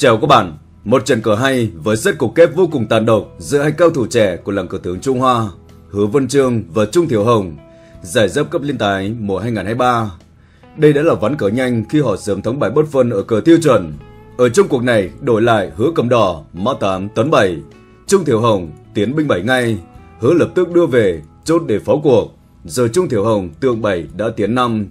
Chào các bạn, một trận cờ hay với set cục kép vô cùng tàn độc giữa hai cao thủ trẻ của làng cờ tướng Trung Hoa, Hứa Vân Trương và Trung Thiểu Hồng, giải dấp cấp liên tài mùa 2023. Đây đã là ván cờ nhanh khi họ sớm thắng bại bất phân ở cờ tiêu chuẩn. Ở trong cuộc này, đổi lại Hứa cầm đỏ, mã 8 tấn 7, Trung Thiểu Hồng tiến binh 7 ngay, Hứa lập tức đưa về chốt để phá cuộc. Giờ Trung Thiểu Hồng tượng 7 đã tiến 5,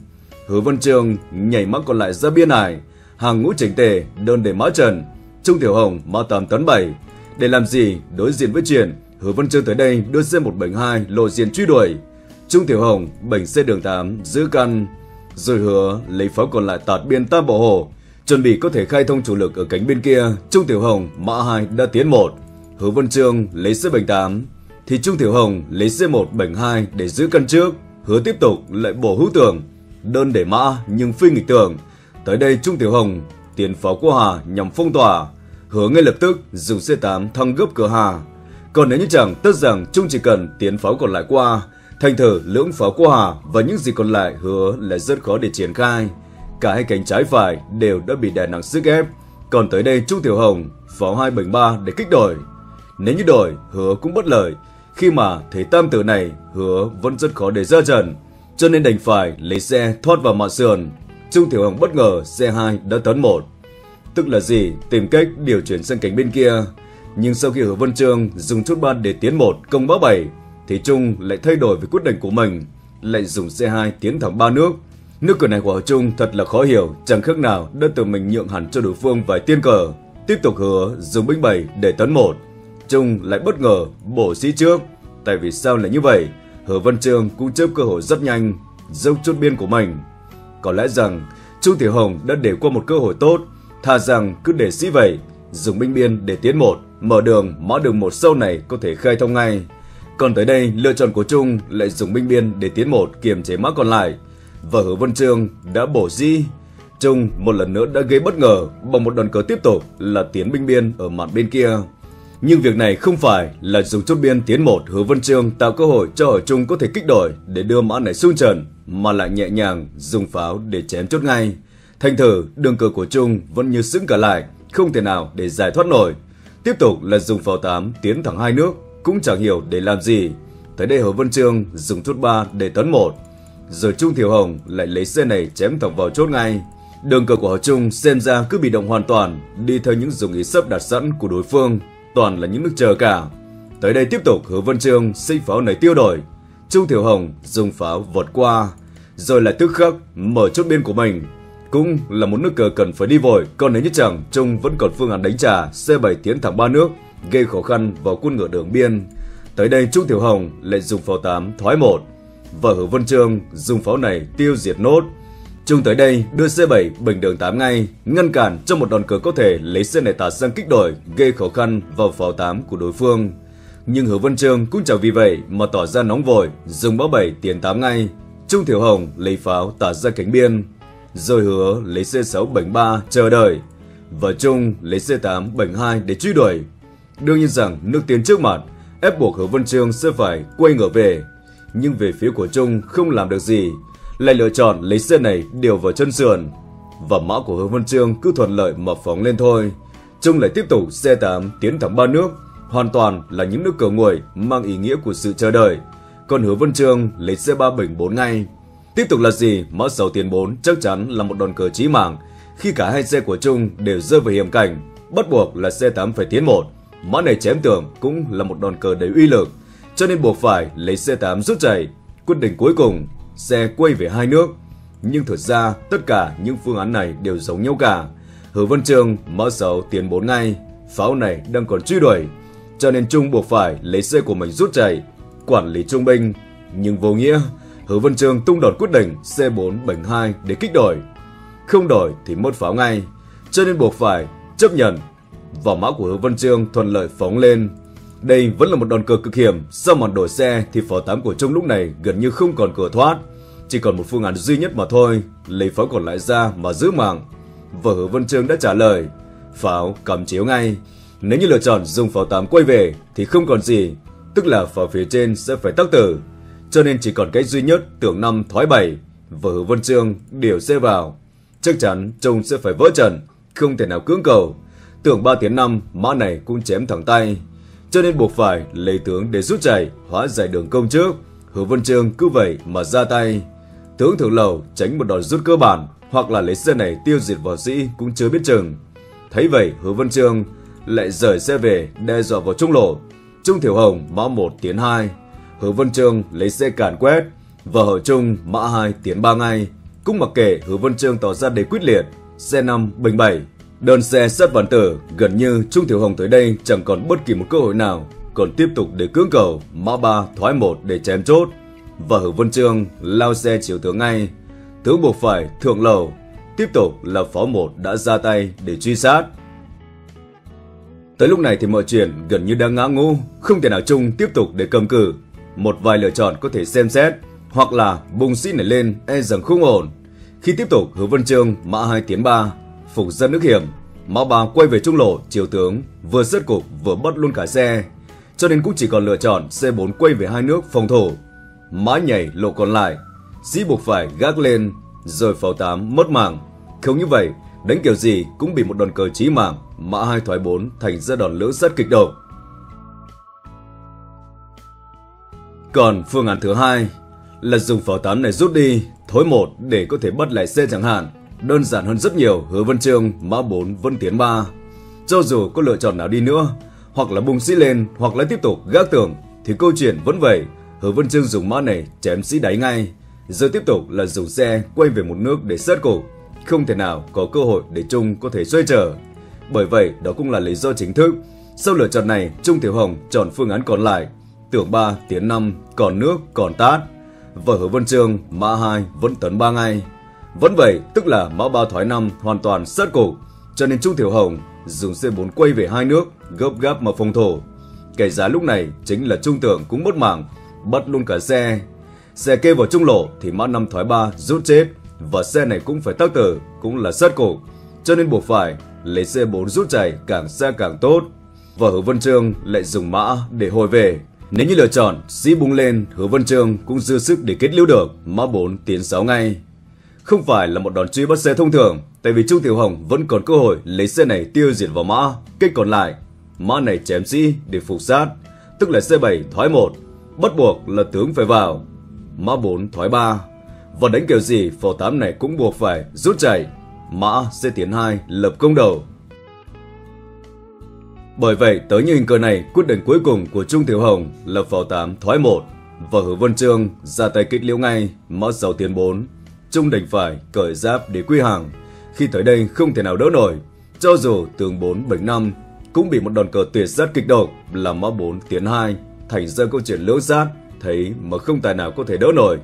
Hứa Vân Trương nhảy mắc còn lại ra biên ải, hàng ngũ chỉnh tề, đơn để mã trần. Trung Tiểu Hồng mã tầm tấn bảy Để làm gì đối diện với chuyện, Hứa Văn Trương tới đây đưa C172 lộ diện truy đuổi. Trung Tiểu Hồng bệnh C đường 8 giữ căn, rồi hứa lấy pháo còn lại tạt biên tam bộ hồ, chuẩn bị có thể khai thông chủ lực ở cánh bên kia. Trung Tiểu Hồng mã 2 đã tiến một Hứa Văn Trương lấy C78 thì Trung Tiểu Hồng lấy C1 bệnh 2 để giữ căn trước. Hứa tiếp tục lại bổ hữu tưởng, đơn để mã nhưng phi nghịch tưởng. Tới đây Trung Tiểu Hồng tiến pháo của Hà nhằm phong tỏa, hứa ngay lập tức dùng C8 thăng gấp cửa Hà. Còn nếu như chẳng tất rằng Trung chỉ cần tiến pháo còn lại qua, thành thử lưỡng pháo của Hà và những gì còn lại hứa là rất khó để triển khai. Cả hai cánh trái phải đều đã bị đè nặng sức ép. Còn tới đây Trung Tiểu Hồng pháo 273 để kích đổi. Nếu như đổi, hứa cũng bất lợi. Khi mà thấy tam tử này, hứa vẫn rất khó để ra trận. Cho nên đành phải lấy xe thoát vào mặt sườn. Trung Tiểu Hồng bất ngờ C2 đã tấn 1. Tức là gì? Tìm cách điều chuyển sang cánh bên kia. Nhưng sau khi Hứa Vân Trương dùng chút ban để tiến 1 công bá 7 thì Trung lại thay đổi về quyết định của mình, lại dùng C2 tiến thẳng ba nước. Nước cờ này của Hứa Trung thật là khó hiểu, chẳng khác nào đã tự mình nhượng hẳn cho đối phương vài tiên cờ. Tiếp tục hứa dùng binh 7 để tấn 1. Trung lại bất ngờ bổ sĩ trước. Tại vì sao lại như vậy? Hứa Vân Trương cũng chớp cơ hội rất nhanh, dốc chốt biên của mình. Có lẽ rằng Trung Tiểu Hồng đã để qua một cơ hội tốt, thà rằng cứ để sĩ vậy, dùng binh biên để tiến một, mở đường, mã đường một sâu này có thể khai thông ngay. Còn tới đây, lựa chọn của Trung lại dùng binh biên để tiến một kiềm chế mã còn lại. Và Hứa Vân Trương đã bổ di. Trung một lần nữa đã gây bất ngờ bằng một đòn cờ tiếp tục là tiến binh biên ở mặt bên kia. Nhưng việc này không phải là dùng chốt biên tiến một Hứa Vân Trương tạo cơ hội cho Hỏi Trung có thể kích đổi để đưa mã này xuống trần, mà lại nhẹ nhàng dùng pháo để chém chốt ngay. Thành thử, đường cờ của Trung vẫn như sững cả lại, không thể nào để giải thoát nổi. Tiếp tục là dùng pháo 8 tiến thẳng hai nước, cũng chẳng hiểu để làm gì. Tới đây Hứa Vân Trương dùng chốt 3 để tấn một Rồi Trung Thiểu Hồng lại lấy xe này chém thẳng vào chốt ngay. Đường cờ của họ Trung xem ra cứ bị động hoàn toàn, đi theo những dùng ý sắp đặt sẵn của đối phương, toàn là những nước chờ cả. Tới đây tiếp tục Hứa Vân Trương xây pháo này tiêu đổi. Trung Thiểu Hồng dùng pháo vượt qua, rồi lại tức khắc mở chốt biên của mình. Cũng là một nước cờ cần phải đi vội, còn nếu như chẳng, Trung vẫn còn phương án đánh trả, C7 tiến thẳng ba nước, gây khó khăn vào quân ngựa đường biên. Tới đây Trung tiểu Hồng lại dùng pháo 8 thoái một và Hứa Vân Trương dùng pháo này tiêu diệt nốt. Trung tới đây đưa C7 bình đường 8 ngay, ngăn cản cho một đòn cờ có thể lấy xe này tạt sang kích đổi, gây khó khăn vào pháo 8 của đối phương. Nhưng Hứa Vân Trương cũng chẳng vì vậy mà tỏ ra nóng vội, dùng bão 7 tiền 8 ngay. Trung Thiểu Hồng lấy pháo tạt ra cánh biên, rồi hứa lấy C6 bảnh 3 chờ đợi, và Trung lấy C8 bảnh 2 để truy đuổi. Đương nhiên rằng nước tiến trước mặt, ép buộc Hứa Vân Trương sẽ phải quay ngửa về, nhưng về phía của Trung không làm được gì, lại lựa chọn lấy xe này điều vào chân sườn. Và mã của Hứa Vân Trương cứ thuận lợi mà phóng lên thôi. Trung lại tiếp tục xe 8 tiến thẳng ba nước, hoàn toàn là những nước cờ nguội mang ý nghĩa của sự chờ đợi. Còn Hứa Vân Trương lấy xe 3 bình 4 ngay. Tiếp tục là gì? Mã 6 tiền 4 chắc chắn là một đòn cờ chí mạng. Khi cả hai xe của Trung đều rơi vào hiểm cảnh, bắt buộc là xe 8 phải tiến một. Mã này chém tưởng cũng là một đòn cờ đầy uy lực, cho nên buộc phải lấy xe 8 rút chạy. Quyết định cuối cùng, xe quay về hai nước. Nhưng thực ra tất cả những phương án này đều giống nhau cả. Hứa Vân Trường mã 6 tiến 4 ngay, pháo này đang còn truy đuổi, cho nên Trung buộc phải lấy xe của mình rút chạy, quản lý trung binh. Nhưng vô nghĩa, Hứa Vân Trường tung đòn quyết định C4 bệnh 2 để kích đổi. Không đổi thì mất pháo ngay, cho nên buộc phải chấp nhận. Vỏ mã của Hứa Vân Trương thuận lợi phóng lên. Đây vẫn là một đòn cờ cực hiểm, sau màn đổi xe thì pháo 8 của Trung lúc này gần như không còn cửa thoát. Chỉ còn một phương án duy nhất mà thôi, lấy pháo còn lại ra mà giữ mạng. Và Hứa Vân Trương đã trả lời, pháo cầm chiếu ngay. Nếu như lựa chọn dùng pháo 8 quay về thì không còn gì, tức là pháo phía trên sẽ phải tắc tử. Cho nên chỉ còn cách duy nhất tưởng năm thoái bảy và Hứa Vân Trương điều xe vào. Chắc chắn Trung sẽ phải vỡ trận, không thể nào cưỡng cầu. Tưởng 3 tiếng 5, mã này cũng chém thẳng tay. Cho nên buộc phải lấy tướng để rút chạy, hóa giải đường công trước. Hứa Vân Trương cứ vậy mà ra tay. Tướng thượng lầu tránh một đòn rút cơ bản hoặc là lấy xe này tiêu diệt võ sĩ cũng chưa biết chừng. Thấy vậy Hứa Vân Trương lại rời xe về đe dọa vào trung lộ. Trung Thiểu Hồng mã 1 tiến 2. Hứa Vân Trương lấy xe cản quét và hở trung mã 2 tiến 3 ngay. Cũng mặc kệ Hứa Vân Trương tỏ ra đầy quyết liệt. Xe 5 bình 7. Đơn xe sắt vạn tử gần như Trung Thiểu Hồng tới đây chẳng còn bất kỳ một cơ hội nào còn tiếp tục để cưỡng cầu mã 3 thoái một để chém chốt và Hứa Vân Trương lao xe chiều tướng ngay. Tướng buộc phải thượng lầu tiếp tục là phó một đã ra tay để truy sát. Tới lúc này thì mọi chuyện gần như đang ngã ngũ, không thể nào chung tiếp tục để cầm cử. Một vài lựa chọn có thể xem xét, hoặc là bùng sĩ nảy lên e rằng không ổn. Khi tiếp tục hứa vân trương mã 2 tiến 3, phục dân nước hiểm, mã bà quay về trung lộ, chiều tướng, vừa rớt cục vừa bắt luôn cả xe. Cho nên cũng chỉ còn lựa chọn C4 quay về hai nước phòng thủ. Mã nhảy lộ còn lại, sĩ buộc phải gác lên, rồi pháo 8 mất mạng. Không như vậy, đánh kiểu gì cũng bị một đòn cờ chí mạng, mã hai thoái 4 thành ra đòn lưỡng rất kịch độc. Còn phương án thứ hai là dùng pháo 8 này rút đi, thối một để có thể bắt lại xe chẳng hạn. Đơn giản hơn rất nhiều, hứa vân trương, mã 4 Vân tiến 3. Cho dù có lựa chọn nào đi nữa, hoặc là bùng sĩ lên, hoặc là tiếp tục gác tường, thì câu chuyện vẫn vậy. Hứa vân trương dùng mã này chém sĩ đáy ngay. Giờ tiếp tục là dùng xe quay về một nước để sát cổ, không thể nào có cơ hội để Trung có thể xoay trở. Bởi vậy, đó cũng là lý do chính thức. Sau lựa chọn này, Trung Tiểu Hồng chọn phương án còn lại. Tưởng 3 tiến 5, còn nước, còn tát. Và hứa Vân Trương, mã 2 vẫn tấn 3 ngay. Vẫn vậy, tức là mã 3 thoái 5 hoàn toàn sát cổ Cho nên Trung Tiểu Hồng dùng C4 quay về hai nước, gấp gáp mà phòng thủ. Kẻ giá lúc này chính là Trung Tưởng cũng mất mạng, bắt luôn cả xe. Xe kê vào trung lộ thì mã 5 thoái 3 rút chết và xe này cũng phải tác tử, cũng là sát cổ, cho nên buộc phải lấy C4 rút chạy càng xa càng tốt. Và Hứa Vân Trương lại dùng mã để hồi về. Nếu như lựa chọn, sĩ bung lên, Hứa Vân Trương cũng dư sức để kết liễu được, mã 4 tiến 6 ngay. Không phải là một đòn truy bắt xe thông thường, tại vì Trung Tiểu Hồng vẫn còn cơ hội lấy xe này tiêu diệt vào mã. Cách còn lại, mã này chém sĩ để phục sát, tức là C7 thoái 1, bắt buộc là tướng phải vào. Mã 4 thoái 3, và đánh kiểu gì phò 8 này cũng buộc phải rút chạy. Mã sẽ tiến 2 lập công đầu. Bởi vậy, tới như hình cờ này, quyết định cuối cùng của Trung Tiểu Hồng là phò 8 thoái 1 và Hứa Vân Trương ra tay kích liễu ngay, mã 6 tiến 4. Trung đành phải cởi giáp để quy hàng. Khi tới đây không thể nào đỡ nổi, cho dù tường 4 bệnh 5 cũng bị một đòn cờ tuyệt sát kịch độc là mã 4 tiến 2, thành ra câu chuyện lỡ sát, thấy mà không tài nào có thể đỡ nổi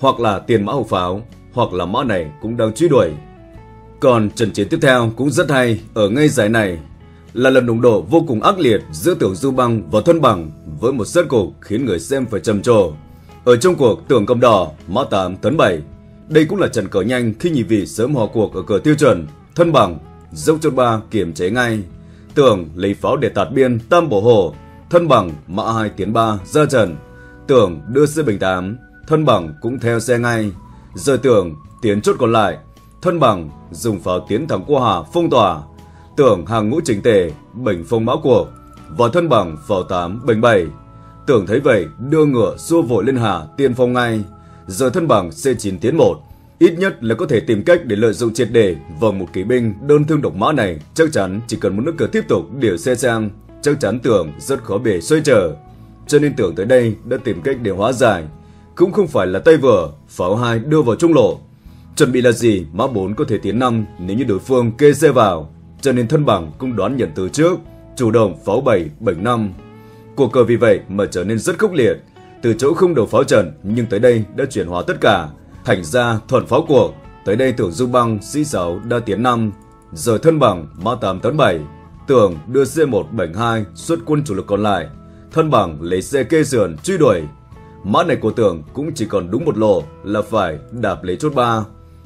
hoặc là tiền mã hậu pháo, hoặc là mã này cũng đang truy đuổi. Còn trận chiến tiếp theo cũng rất hay ở ngay giải này là lần đụng độ vô cùng ác liệt giữa tưởng Du Băng và Thuân Bằng với một sân cục khiến người xem phải trầm trồ. Ở trong cuộc tưởng cầm đỏ, mã 8 tấn 7. Đây cũng là trận cờ nhanh khi nhị vị sớm hòa cuộc ở cờ tiêu chuẩn. Thân bằng, dốc chốt ba kiểm chế ngay. Tưởng lấy pháo để tạt biên tam bổ hồ. Thân bằng, mã 2 tiến 3 ra trận. Tưởng đưa sư bình 8 thân bằng cũng theo xe ngay. Giờ tưởng tiến chốt còn lại, thân bằng dùng pháo tiến thẳng qua hà phong tỏa. Tưởng hàng ngũ chỉnh tề, bình phong mã cuộc, và thân bằng pháo tám bình bảy. Tưởng thấy vậy, đưa ngựa xua vội lên hà tiên phong ngay. Giờ thân bằng C9 tiến 1, ít nhất là có thể tìm cách để lợi dụng triệt để vào một kỵ binh đơn thương độc mã này. Chắc chắn chỉ cần một nước cờ tiếp tục điều xe sang, chắc chắn tưởng rất khó bể xoay trở. Cho nên tưởng tới đây đã tìm cách để hóa giải, cũng không phải là tay vừa, pháo hai đưa vào trung lộ. Chuẩn bị là gì, mã 4 có thể tiến 5 nếu như đối phương kê xe vào, cho nên thân bằng cũng đoán nhận từ trước, chủ động pháo 7, 7 5. Cuộc cờ vì vậy mà trở nên rất khốc liệt, từ chỗ không đầu pháo trận nhưng tới đây đã chuyển hóa tất cả, thành ra thuận pháo cuộc. Tới đây tưởng du băng sĩ 6 đã tiến 5, rồi thân bằng mã 8 tấn 7, tưởng đưa C172 xuất quân chủ lực còn lại, thân bằng lấy xe kê sườn truy đuổi Mã này của tưởng cũng chỉ còn đúng một lộ là phải đạp lấy chốt ba.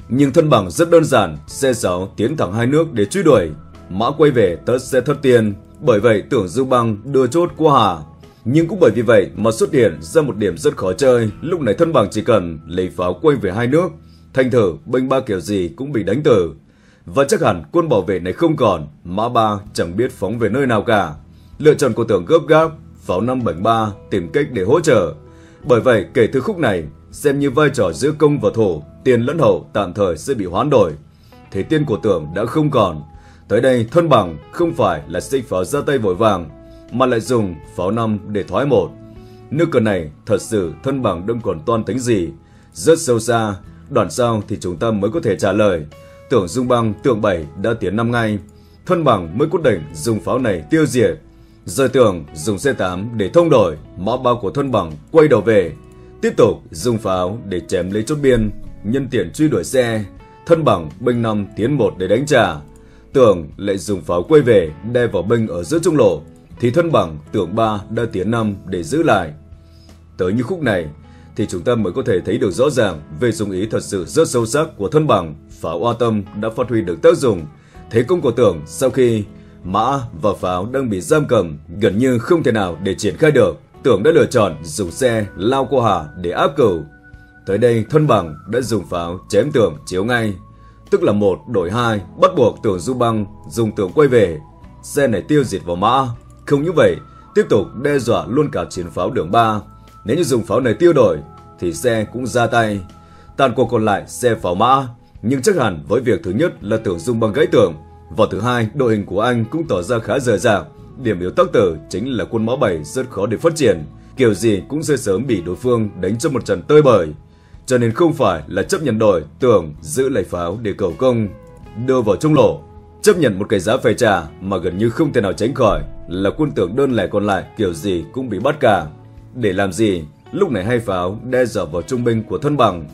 Nhưng thân bằng rất đơn giản, xe 6 tiến thẳng hai nước để truy đuổi. Mã quay về tất xe thất tiền, bởi vậy tưởng Du Băng đưa chốt qua hà. Nhưng cũng bởi vì vậy mà xuất hiện ra một điểm rất khó chơi, lúc này thân bằng chỉ cần lấy pháo quay về hai nước. Thành thử, binh ba kiểu gì cũng bị đánh tử. Và chắc hẳn quân bảo vệ này không còn, mã ba chẳng biết phóng về nơi nào cả. Lựa chọn của tưởng gấp gáp, pháo 573 tìm cách để hỗ trợ. Bởi vậy, kể từ khúc này, xem như vai trò giữa công và thổ, tiền lẫn hậu tạm thời sẽ bị hoán đổi. Thế tiên của tưởng đã không còn. Tới đây, thân bằng không phải là xích pháo ra tay vội vàng, mà lại dùng pháo năm để thoái một. Nước cờ này thật sự thân bằng đâm còn toan tính gì. Rất sâu xa, đoạn sau thì chúng ta mới có thể trả lời. Tưởng Dung Băng tượng 7 đã tiến năm ngay. Thân bằng mới quyết định dùng pháo này tiêu diệt. Rồi tưởng dùng C8 để thông đổi, mã bao của thân bằng quay đầu về. Tiếp tục dùng pháo để chém lấy chốt biên, nhân tiện truy đuổi xe. Thân bằng binh năm tiến một để đánh trả. Tưởng lại dùng pháo quay về, đe vào binh ở giữa trung lộ, thì thân bằng tưởng ba đã tiến năm để giữ lại. Tới như khúc này, thì chúng ta mới có thể thấy được rõ ràng về dùng ý thật sự rất sâu sắc của thân bằng, pháo oa tâm đã phát huy được tác dụng. Thế công của tưởng sau khi mã và pháo đang bị giam cầm gần như không thể nào để triển khai được, tưởng đã lựa chọn dùng xe lao qua hà để áp cửu. Tới đây thân bằng đã dùng pháo chém tưởng chiếu ngay, tức là một đổi hai bắt buộc tưởng du băng dùng tưởng quay về, xe này tiêu diệt vào mã. Không như vậy, tiếp tục đe dọa luôn cả chiến pháo đường 3. Nếu như dùng pháo này tiêu đổi, thì xe cũng ra tay. Tàn cuộc còn lại xe pháo mã, nhưng chắc hẳn với việc thứ nhất là tưởng dung bằng gãy tưởng, và thứ hai đội hình của anh cũng tỏ ra khá dở dàng. Điểm yếu tắc tử chính là quân mã 7 rất khó để phát triển, kiểu gì cũng sẽ sớm bị đối phương đánh cho một trận tơi bời. Cho nên không phải là chấp nhận đổi tưởng giữ lại pháo để cầu công, đưa vào trung lộ. Chấp nhận một cái giá phải trả mà gần như không thể nào tránh khỏi là quân tưởng đơn lẻ còn lại kiểu gì cũng bị bắt cả. Để làm gì? Lúc này hai pháo đe dọa vào trung binh của thân bằng.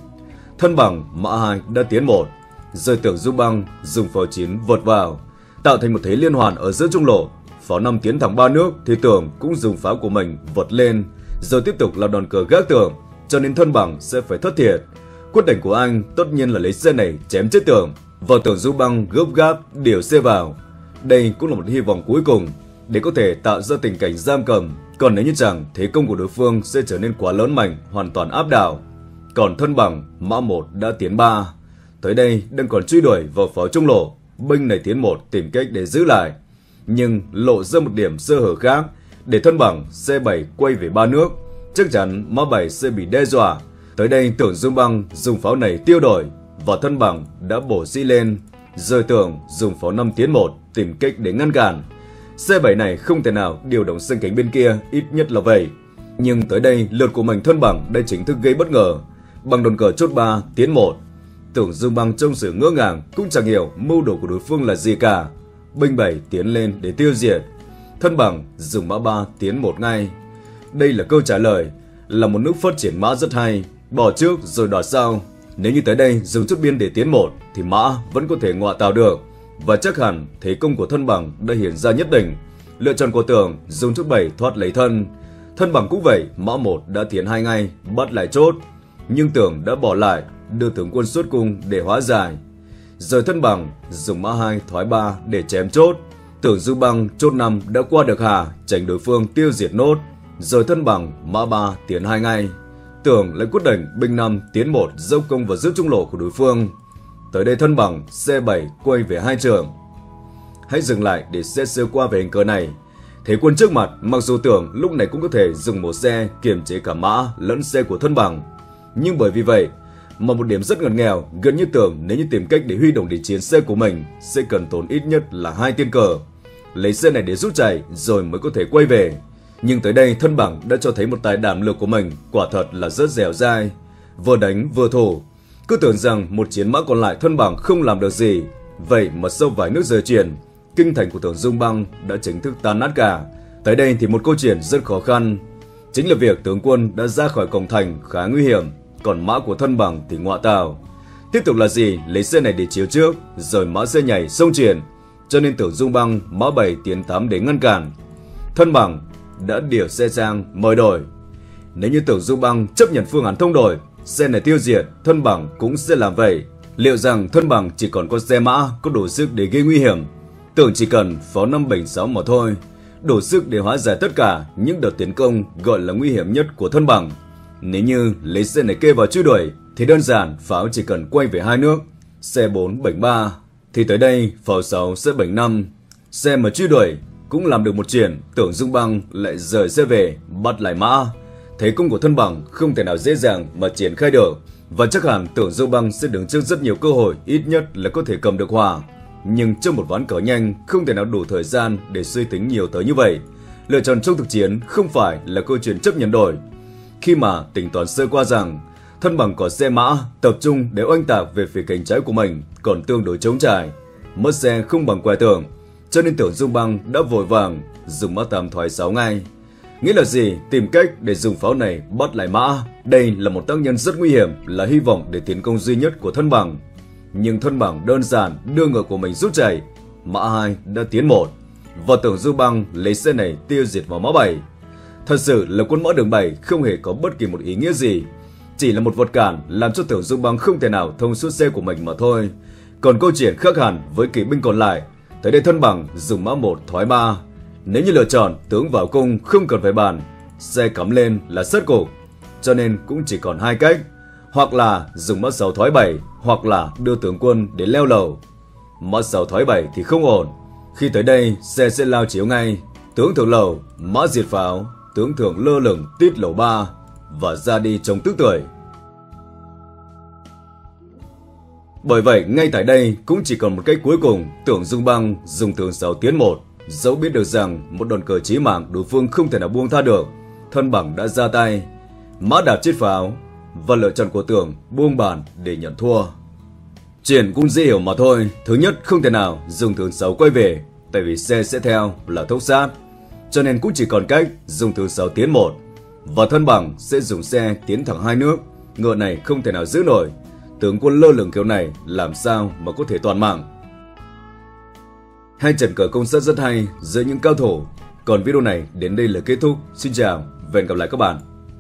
Thân bằng mã hai đã tiến một, rồi tưởng du băng dùng pháo chín vượt vào, tạo thành một thế liên hoàn ở giữa trung lộ. Pháo năm tiến thẳng ba nước thì tưởng cũng dùng pháo của mình vượt lên, rồi tiếp tục làm đòn cờ gác tưởng, cho nên thân bằng sẽ phải thất thiệt. Quyết định của anh tất nhiên là lấy xe này chém chết tưởng, và tưởng du băng gấp gáp điều xe vào. Đây cũng là một hy vọng cuối cùng để có thể tạo ra tình cảnh giam cầm. Còn nếu như chẳng, thế công của đối phương sẽ trở nên quá lớn mạnh, hoàn toàn áp đảo. Còn thân bằng, mã 1 đã tiến 3. Tới đây đang còn truy đuổi vào pháo trung lộ, binh này tiến 1 tìm cách để giữ lại. Nhưng lộ ra một điểm sơ hở khác, để thân bằng C7 quay về ba nước. Chắc chắn mã 7 sẽ bị đe dọa. Tới đây tưởng dung băng dùng pháo này tiêu đổi và thân bằng đã bổ sĩ lên. Rời tưởng dùng pháo 5 tiến 1 tìm cách để ngăn cản. C7 này không thể nào điều động sân cánh bên kia, ít nhất là vậy. Nhưng tới đây, lượt của mình thân bằng đã chính thức gây bất ngờ. Bằng đồn cờ chốt 3, tiến 1. Tưởng Dương bằng trong sự ngỡ ngàng, cũng chẳng hiểu mưu đồ của đối phương là gì cả. Binh 7 tiến lên để tiêu diệt. Thân bằng dùng mã 3 tiến một ngay. Đây là câu trả lời, là một nước phát triển mã rất hay. Bỏ trước rồi đoạt sau. Nếu như tới đây dùng chút biên để tiến một, thì mã vẫn có thể ngọa tạo được và chắc hẳn thế công của thân bằng đã hiện ra nhất định. Lựa chọn của tưởng dùng thước bảy thoát lấy thân. Thân bằng cũng vậy, mã một đã tiến hai ngay, bắt lại chốt. Nhưng tưởng đã bỏ lại, đưa tướng quân xuất cung để hóa giải. Rồi thân bằng dùng mã hai thoái ba để chém chốt. Tưởng dư băng chốt năm đã qua được hà, tránh đối phương tiêu diệt nốt. Rồi thân bằng mã ba tiến hai ngay. Tưởng lại quyết định binh năm tiến một dốc công vào giữa trung lộ của đối phương. Tới đây thân bằng C7 quay về hai trường. Hãy dừng lại để xét sơ qua về hình cờ này. Thế quân trước mặt, mặc dù tưởng lúc này cũng có thể dùng một xe kiềm chế cả mã lẫn xe của thân bằng. Nhưng bởi vì vậy, mà một điểm rất ngặt nghèo, gần như tưởng nếu như tìm cách để huy động để chiến xe của mình sẽ cần tốn ít nhất là hai tiên cờ. Lấy xe này để rút chạy rồi mới có thể quay về. Nhưng tới đây thân bằng đã cho thấy một tài đảm lược của mình quả thật là rất dẻo dai. Vừa đánh vừa thủ, cứ tưởng rằng một chiến mã còn lại thân bằng không làm được gì. Vậy mà sau vài nước giờ chuyển, kinh thành của tưởng Dung Băng đã chính thức tan nát cả. Tới đây thì một câu chuyện rất khó khăn. Chính là việc tướng quân đã ra khỏi cổng thành khá nguy hiểm, còn mã của thân bằng thì ngọa tào. Tiếp tục là gì? Lấy xe này để chiếu trước, rồi mã xe nhảy sông chuyển. Cho nên tưởng Dung Băng mã 7 tiến 8 để ngăn cản. Thân bằng đã điều xe sang mời đổi. Nếu như tưởng Dung Băng chấp nhận phương án thông đổi xe này tiêu diệt, thân bằng cũng sẽ làm vậy. Liệu rằng thân bằng chỉ còn có xe mã có đủ sức để gây nguy hiểm? Tưởng chỉ cần pháo 576 mà thôi, đủ sức để hóa giải tất cả những đợt tiến công gọi là nguy hiểm nhất của thân bằng. Nếu như lấy xe này kê vào truy đuổi, thì đơn giản pháo chỉ cần quay về hai nước, xe 473, thì tới đây pháo 6 sẽ 7 năm. Xe mà truy đuổi cũng làm được một chuyện, tưởng Dung Băng lại rời xe về, bắt lại mã thế công của thân bằng không thể nào dễ dàng mà triển khai được, và chắc hẳn tưởng Dâu Băng sẽ đứng trước rất nhiều cơ hội, ít nhất là có thể cầm được hòa. Nhưng trong một ván cờ nhanh, không thể nào đủ thời gian để suy tính nhiều tới như vậy. Lựa chọn trong thực chiến không phải là câu chuyện chấp nhận đổi. Khi mà tính toán sơ qua rằng, thân bằng có xe mã tập trung để oanh tạc về phía cánh trái của mình còn tương đối chống trải. Mất xe không bằng quẻ tưởng, cho nên tưởng Dung Băng đã vội vàng dùng mã tam thoái sáu ngay. Nghĩa là gì? Tìm cách để dùng pháo này bắt lại mã. Đây là một tác nhân rất nguy hiểm, là hy vọng để tiến công duy nhất của thân bằng. Nhưng thân bằng đơn giản đưa ngựa của mình rút chạy. Mã 2 đã tiến một và tưởng Du Băng lấy xe này tiêu diệt vào mã 7. Thật sự là quân mã đường 7 không hề có bất kỳ một ý nghĩa gì. Chỉ là một vật cản làm cho tưởng Du Băng không thể nào thông suốt xe của mình mà thôi. Còn câu chuyện khác hẳn với kỵ binh còn lại. Tới đây thân bằng dùng mã 1 thoái 3 nếu như lựa chọn tướng vào cung không cần phải bàn, xe cắm lên là sất cục, cho nên cũng chỉ còn hai cách, hoặc là dùng mã 6 thoái bảy hoặc là đưa tướng quân đến leo lầu. Mã 6 thoái bảy thì không ổn, khi tới đây xe sẽ lao chiếu ngay, tướng thượng lầu, mã diệt pháo, tướng thượng lơ lửng tít lầu ba và ra đi trong tức tuổi. Bởi vậy, ngay tại đây cũng chỉ còn một cách cuối cùng, tưởng dung băng dùng tướng 6 tiến 1 Dẫu biết được rằng một đòn cờ chí mạng đối phương không thể nào buông tha được, thân bằng đã ra tay, mã đạp chiếc pháo và lựa chọn của tưởng buông bàn để nhận thua. Chuyện cũng dễ hiểu mà thôi, thứ nhất không thể nào dùng thường xấu quay về, tại vì xe sẽ theo là thốc sát, cho nên cũng chỉ còn cách dùng thường xấu tiến một và thân bằng sẽ dùng xe tiến thẳng hai nước, ngựa này không thể nào giữ nổi. Tướng quân lơ lửng kiểu này làm sao mà có thể toàn mạng. Hai trận cờ công sát rất hay giữa những cao thủ. Còn video này đến đây là kết thúc. Xin chào và hẹn gặp lại các bạn.